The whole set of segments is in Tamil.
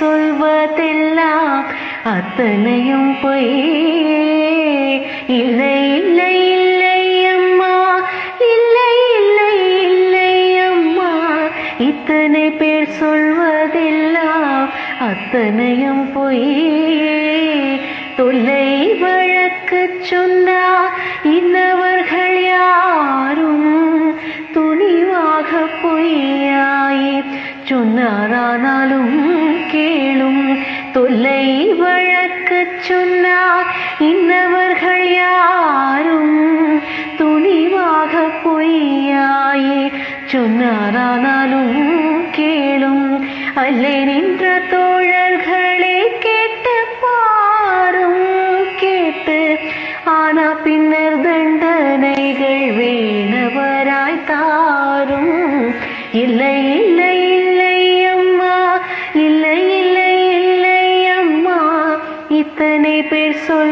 சொல்வதெல்லாம் அத்தனையும் பொய். இல்லை இல்லை இல்லை அம்மா. இல்லை இல்லை இல்லை அம்மா. இத்தனை பேர் சொல்வதெல்லாம் அத்தனையும் பொய். தொல்லை வழக்கு சொன்னா இன்னவர்கள் யாரும் துணிவாக பொய்யாயே சொன்னாரானாலும் வழக்கு இன்னவர்கள் யாரும் துணிவாக பொய்யாயே சொன்னாரானாலும் கேளும். அல்லே நின்ற தோழர்களே கேட்டு பாரும் கேட்டு. ஆனா பின்னர் தண்டனைகள் வேணவராய் தாரும். இல்லை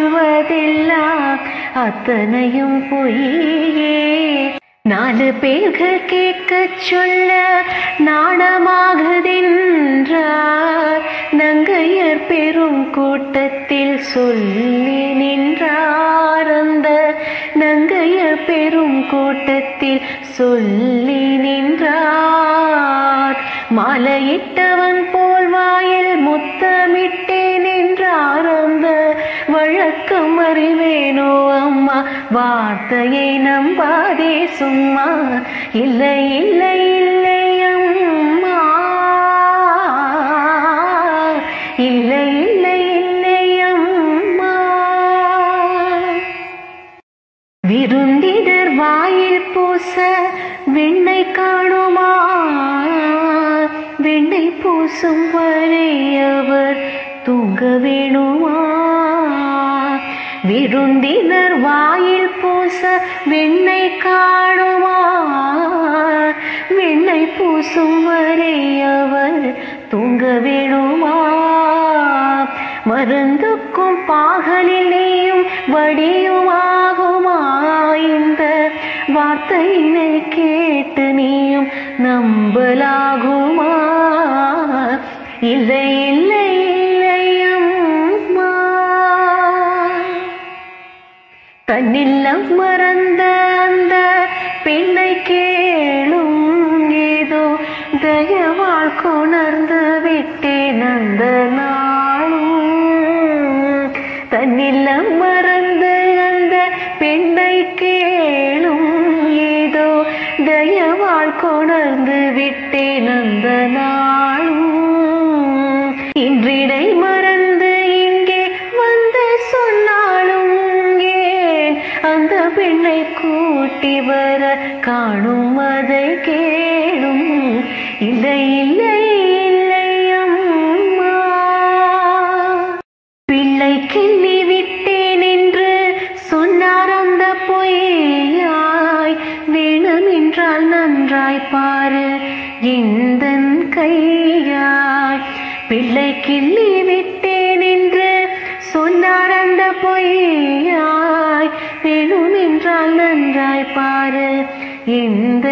சொல்வதெல்லாம் அத்தனையும் பொய்யே. நாலு பேர்கள் கேட்க சொல்ல நாணமாகுதென்றார். நங்கையர் பெரும் கூட்டத்தில் சொல்லி நின்றார் அந்த நங்கையர் பெரும் கூட்டத்தில் சொல்லி நின்றார். மாலையிட்டவன் போல் வாயில் முத்த வழக்கம் அறிவேனோ அம்மா? வார்த்தையை நம்பாதே சும்மா. இல்லை இல்லை இல்லை அம்மா. இல்லை இல்லை இல்லை அம்மா. விருந்திடர் வாயில் பூச வெண்ணை காணுமா? வெண்ணை பூசும் வரை அவர் தூங்க வேணுமா? விருந்தினர் வாயில் பூச வெண்ணை காணுமா வெண்ணை பூசும் வரை அவர் தூங்க வேணுமா மருந்துக்கும் பாகலிலேயும் வடியுமாகுமா இந்த வார்த்தையினை கேட்டு நீயும் நம்பலாகுமா இல்லை இல்லை தன்னில்லம் மறந்த அந்த பெண்ணை கேளும் ஏதோ தயவாள் கொணர்ந்து விட்டேன் அந்த நாளும். தன்னில்லம் மறந்த அந்த பெண்ணை கேளும் ஏதோ தயவாள் கொணர்ந்து விட்டேன் அந்த நாள். நானும் அதை கேளும். இல்லை இல்லை இல்லை அம்மா. பிள்ளை கிள்ளி விட்டேன் என்று சொன்னார் அந்த பொய்யாய். வேணும் என்றால் நன்றாய் பாரு எந்த கையாய். பிள்ளை கிள்ளி விட்டேன் என்று சொன்னார் அந்த பொய்யாய். வேணும் என்றால் நன்றாய் பாரு இந்த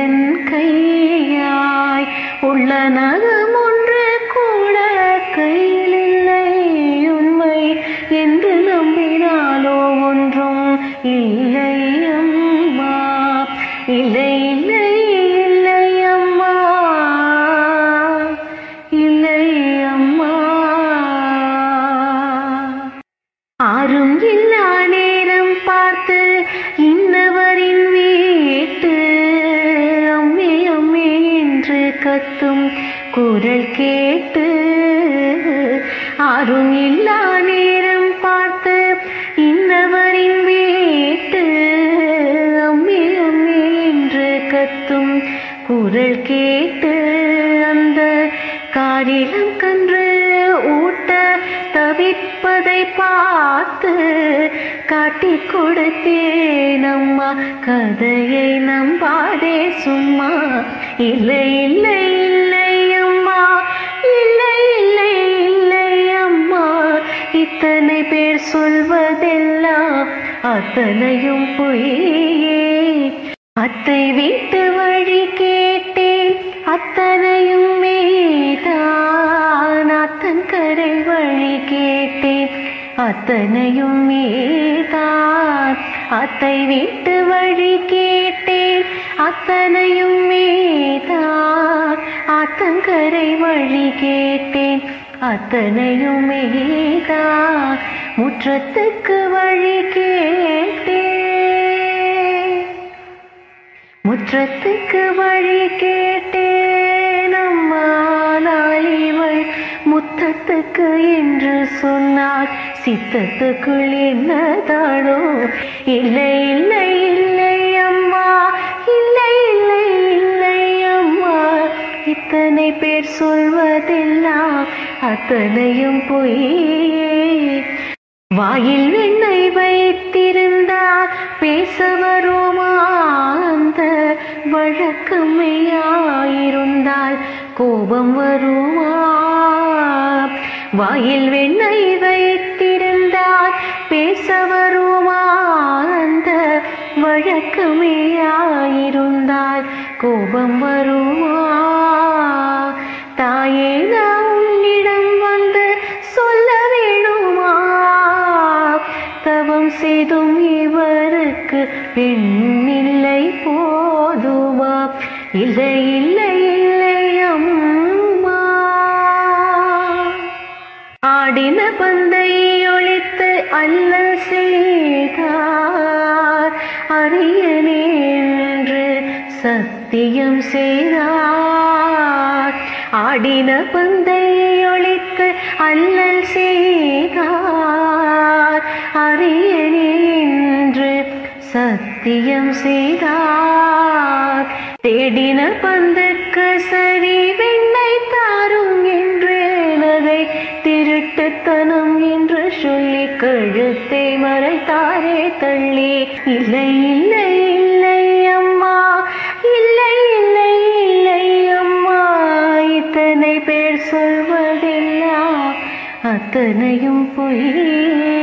கையாய்? உள்ள நகம் ஒன்று கூட கையில் இல்லை உண்மை என்று நம்பினாலோ ஒன்றும் இல்லை அம்மா. இல்லை இல்லை இல்லை. கத்தும் குரல் கேட்டு ஆரும் இல்லா நேரம் பார்த்து இன்னவரின் வீட்டு அம்மே அம்மே என்று கத்தும் குரல் கேட்டு பார்த்து காட்டி கொடுத்தேன் அம்மா கதையை நம்பாதே சும்மா. இல்லை இல்லை இல்லை அம்மா. இல்லை இல்லை இல்லை அம்மா. இத்தனை பேர் சொல்வதெல்லாம் அத்தனையும் பொய்யே. அத்தை வீட்டு வழி கேட்டேன். அத்தனையும் மே அத்தனையும் மீதான் அத்தை விட்டு வழி கேட்டேன். அத்தனையும் மீதான் ஆத்தங்கரை வழி கேட்டேன். அத்தனையும் மீதான் முற்றத்துக்கு வழி கேட்டேன். முற்றத்துக்கு வழி கேட்டேன் அம்மா நாளிவள் முத்தத்துக்கு என்று சொன்னார். சித்தத்துக்குள் என்னதானோ? இல்லை இல்லை இல்லை அம்மா. இல்லை இல்லை இல்லை அம்மா. இத்தனை பேர் சொல்வதெல்லாம் அத்தனையும் பொய் வாயில் வெண்ணை வைத்திருந்தார். பேச வருமா அந்த வழக்கமையாயிருந்தால் கோபம் வருமா? வாயில் வெண்ணை வைத்திருந்தார். பேச வருமா அந்த வழக்கமையாயிருந்தால் கோபம் வருமா? தாயே நான் உன்னிடம் வந்து சொல்ல வேணுமா? தவம் செய்தும் இவருக்கு பெண்ணில்லை போதுமா? இல்லை இல்லை. சத்தியம் செய்தார். ஆடின பந்தை ஒழித்து அல்லல் செய்தார். அரியணே என்று சத்தியம் செய்தார். தேடின பந்துக்கு சரி வெண்ணை தாரும் என்றேனதை திருட்டுத்தனம் என்று சொல்லி கழுத்தை மறைத்தாரே தள்ளி. இல்லை இல்லை அத்தனையும் பொய்.